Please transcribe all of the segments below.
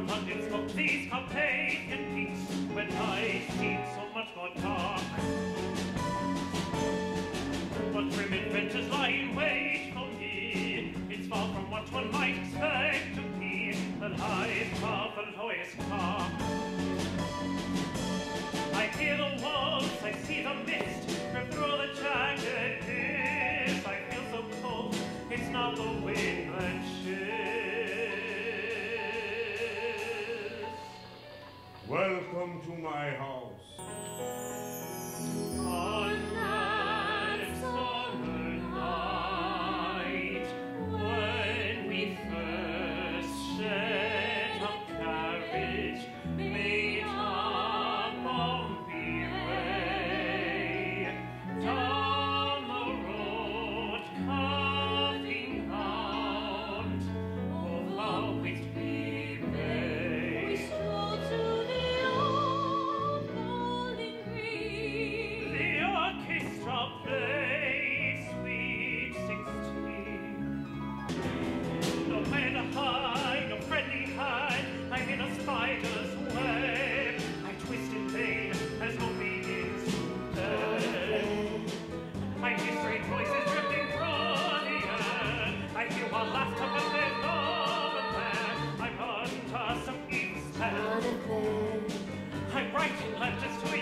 out on its top. Please come take and teach when I need so much more talk. But grim adventures lie in wait for me. It's far from what one might expect to be. The life of the lowest car. to my house. halt es zu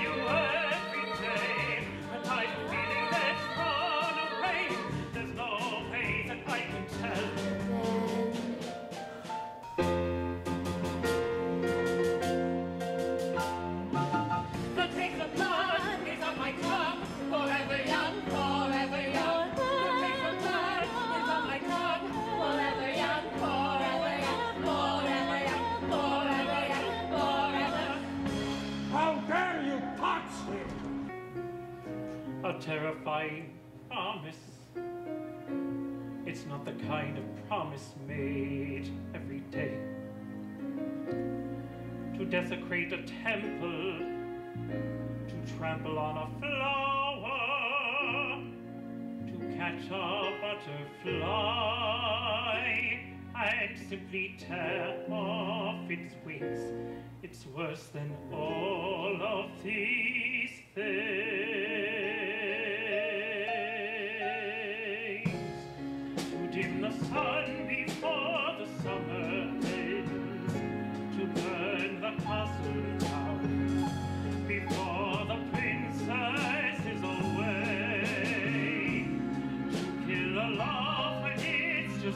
terrifying promise. It's not the kind of promise made every day. To desecrate a temple, to trample on a flower, to catch a butterfly, and simply tear off its wings. It's worse than all of these things.